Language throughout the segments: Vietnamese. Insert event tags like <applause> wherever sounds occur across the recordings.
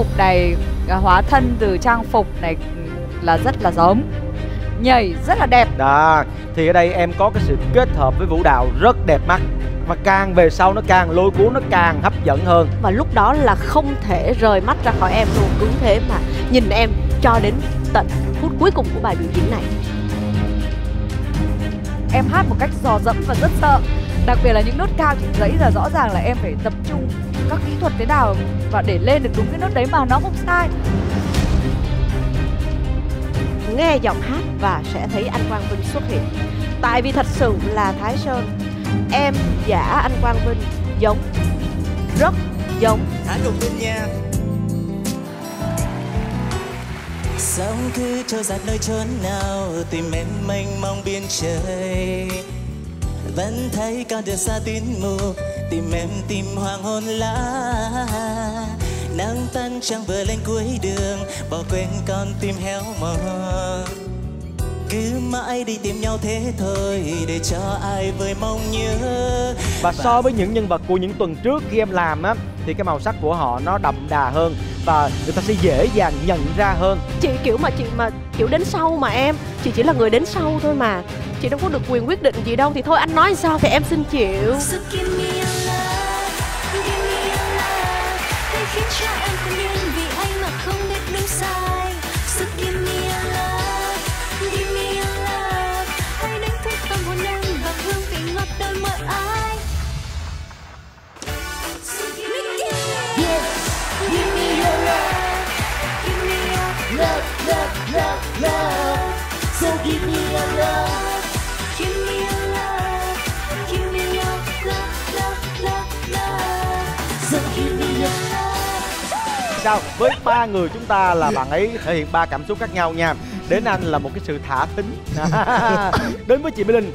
mục này à, hóa thân từ trang phục này là rất là giống nhảy rất là đẹp. Đó thì ở đây em có cái sự kết hợp với vũ đạo rất đẹp mắt. Và càng về sau nó càng lôi cuốn nó càng hấp dẫn hơn. Và lúc đó là không thể rời mắt ra khỏi em luôn cứ thế mà nhìn em cho đến tận phút cuối cùng của bài biểu diễn này. Em hát một cách dò dẫm và rất sợ đặc biệt là những nốt cao chị thấy là rõ ràng là em phải tập trung các kỹ thuật thế nào và để lên được đúng cái nốt đấy mà nó không sai. Nghe giọng hát và sẽ thấy anh Quang Vinh xuất hiện. Tại vì thật sự là Thái Sơn em giả anh Quang Vinh giống rất giống. Hát cùng bên nha. Sóng cứ trôi giạt nơi chốn nào tìm em mênh mong biên trời vẫn thấy con đường xa tín mù tìm em tìm hoàng hôn lá. Nắng tan trăng vừa lên cuối đường bỏ quên con tim héo mòn. Cứ mãi đi tìm nhau thế thôi để cho ai vơi mong nhớ. Và so với những nhân vật của những tuần trước khi em làm á thì cái màu sắc của họ nó đậm đà hơn và người ta sẽ dễ dàng nhận ra hơn. Chị kiểu mà chị mà kiểu đến sau mà em chị chỉ là người đến sau thôi mà chị đâu có được quyền quyết định gì đâu thì thôi anh nói sao thì em xin chịu Love, love, love, love. So give me your love. Sao? Với ba người chúng ta là bạn ấy thể hiện ba cảm xúc khác nhau nha. Đến anh là một cái sự thả thính <laughs> đến với chị mỹ linh.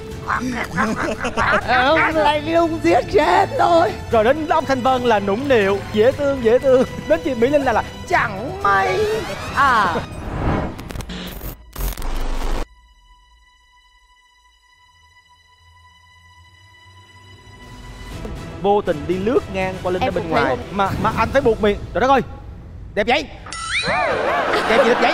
Ông lại lung giết chết tôi. Rồi đến ông thanh vân là nũng nịu dễ thương dễ thương. Đến chị mỹ linh là là chẳng may. À. Vô tình đi lướt ngang qua linh ở bên ngoài mà mà anh phải buộc miệng. Trời đất ơi đẹp vậy. Đẹp gì đẹp vậy?